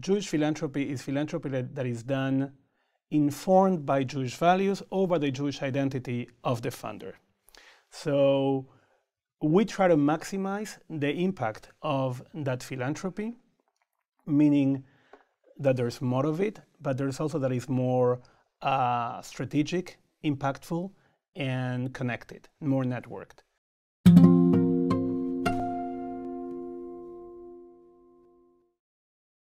Jewish philanthropy is philanthropy that, that is done informed by Jewish values over the Jewish identity of the funder. So we try to maximize the impact of that philanthropy, meaning that there's more of it, but there's also that is more uh, strategic, impactful, and connected, more networked.